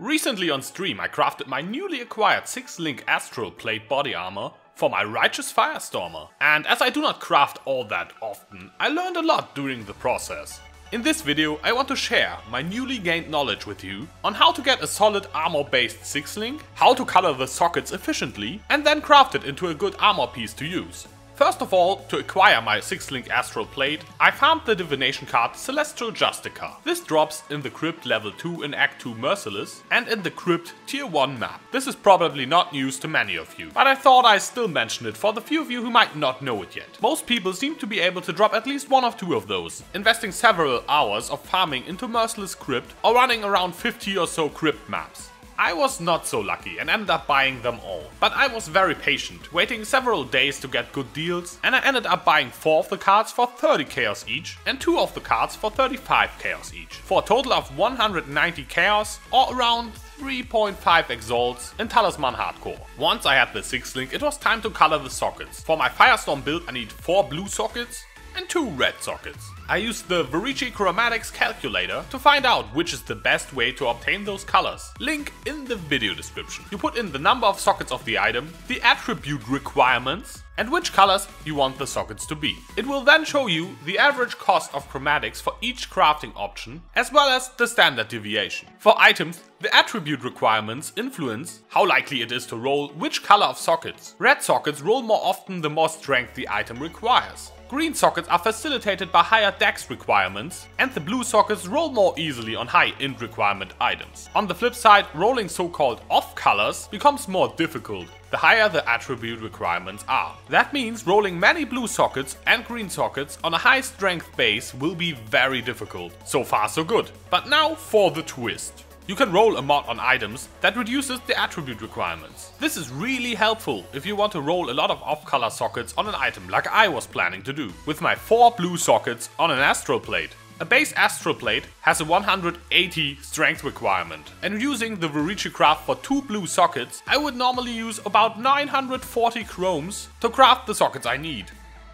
Recently on stream I crafted my newly acquired 6-link Astral Plate body armor for my Righteous Firestormer. And as I do not craft all that often, I learned a lot during the process. In this video I want to share my newly gained knowledge with you on how to get a solid armor based 6-link, how to color the sockets efficiently, and then craft it into a good armor piece to use. First of all, to acquire my 6-link astral plate, I found the divination card Celestial Justicar. This drops in the Crypt level 2 in Act 2 Merciless and in the Crypt tier 1 map. This is probably not news to many of you, but I thought I still mention it for the few of you who might not know it yet. Most people seem to be able to drop at least one or two of those, investing several hours of farming into Merciless Crypt or running around 50 or so Crypt maps. I was not so lucky and ended up buying them all. But I was very patient, waiting several days to get good deals and I ended up buying 4 of the cards for 30 chaos each and 2 of the cards for 35 chaos each. For a total of 190 chaos or around 3.5 exalts in Talisman Hardcore. Once I had the 6 link it was time to color the sockets. For my Firestorm build I need 4 blue sockets and 2 red sockets. I used the Vorici Chromatics calculator to find out which is the best way to obtain those colors. Link in the video description. You put in the number of sockets of the item, the attribute requirements, and which colors you want the sockets to be. It will then show you the average cost of chromatics for each crafting option, as well as the standard deviation. For items, the attribute requirements influence how likely it is to roll which color of sockets. Red sockets roll more often the more strength the item requires. Green sockets are facilitated by higher dex requirements, and the blue sockets roll more easily on high int requirement items. On the flip side, rolling so-called off colors becomes more difficult the higher the attribute requirements are. That means rolling many blue sockets and green sockets on a high strength base will be very difficult. So far so good. But now for the twist. You can roll a mod on items that reduces the attribute requirements. This is really helpful if you want to roll a lot of off-color sockets on an item like I was planning to do, with my 4 blue sockets on an astral plate. A base astral plate has a 180 strength requirement, and using the Vorici craft for 2 blue sockets, I would normally use about 940 chromes to craft the sockets I need.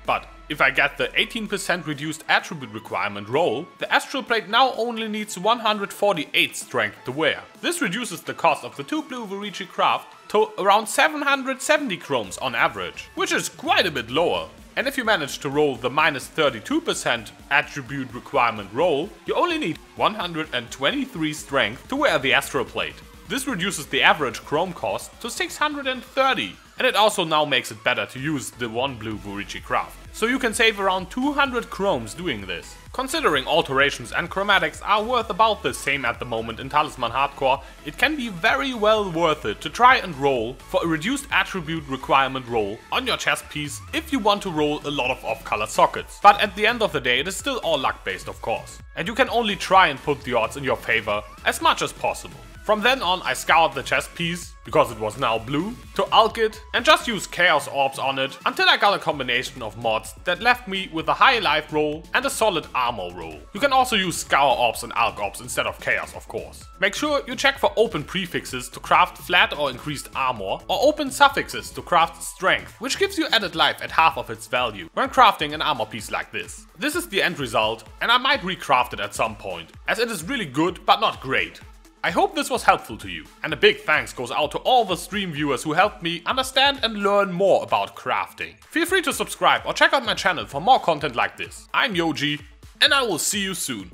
But if I get the 18% reduced attribute requirement roll, the Astral Plate now only needs 148 strength to wear. This reduces the cost of the 2 blue Vorici craft to around 770 chromes on average, which is quite a bit lower. And if you manage to roll the minus 32% attribute requirement roll, you only need 123 strength to wear the Astral Plate. This reduces the average chrome cost to 630 and it also now makes it better to use the one blue Vorici craft. So you can save around 200 chromes doing this. Considering alterations and chromatics are worth about the same at the moment in Talisman Hardcore, it can be very well worth it to try and roll for a reduced attribute requirement roll on your chest piece if you want to roll a lot of off-color sockets. But at the end of the day it is still all luck based of course. And you can only try and put the odds in your favor as much as possible. From then on I scoured the chest piece, because it was now blue, to alch it and just use chaos orbs on it until I got a combination of mods that left me with a high life roll and a solid armor roll. You can also use scour orbs and alch orbs instead of chaos of course. Make sure you check for open prefixes to craft flat or increased armor, or open suffixes to craft strength, which gives you added life at half of its value when crafting an armor piece like this. This is the end result and I might recraft it at some point, as it is really good but not great. I hope this was helpful to you, and a big thanks goes out to all the stream viewers who helped me understand and learn more about crafting. Feel free to subscribe or check out my channel for more content like this. I'm Yoji, and I will see you soon.